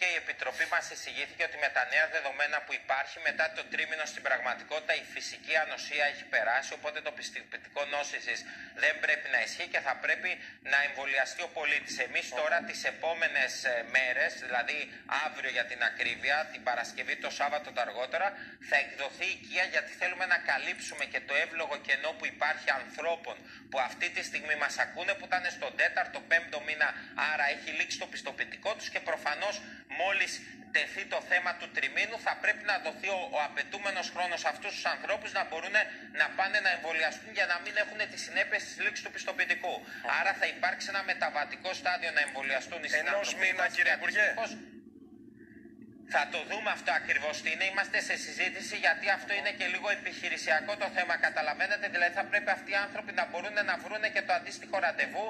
Κρι- Κρίθηκε η Επιτροπή μας εισηγήθηκε ότι με τα νέα δεδομένα που υπάρχει μετά το τρίμηνο στην πραγματικότητα η φυσική ανοσία έχει περάσει. Οπότε το πιστοποιητικό νόσησης δεν πρέπει να ισχύει και θα πρέπει να εμβολιαστεί ο πολίτης. Εμείς τώρα τις επόμενες μέρες, δηλαδή αύριο για την ακρίβεια, την Παρασκευή, το Σάββατο το αργότερα, θα εκδοθεί οικία γιατί θέλουμε να καλύψουμε και το εύλογο κενό που υπάρχει ανθρώπων που αυτή τη στιγμή μας ακούνε που ήταν στον 4ο, 5ο μήνα, άρα έχει λήξει το πιστοποιητικό τους και προφανώς μόλις τεθεί το θέμα του τριμήνου θα πρέπει να δοθεί ο, ο απαιτούμενος χρόνος σε αυτούς τους ανθρώπους να μπορούν να πάνε να εμβολιαστούν για να μην έχουν τις συνέπειες της λήξης του πιστοποιητικού. Άρα θα υπάρξει ένα μεταβατικό στάδιο να εμβολιαστούν οι Ενός συνάνθρωποι μήνα, μας κύριε και Υπουργέ. αντιστοίχως θα το δούμε αυτό ακριβώς τι είναι. Είμαστε σε συζήτηση γιατί αυτό είναι και λίγο επιχειρησιακό το θέμα. Καταλαβαίνετε, δηλαδή θα πρέπει αυτοί οι άνθρωποι να μπορούν να βρουν και το αντίστοιχο ραντεβού.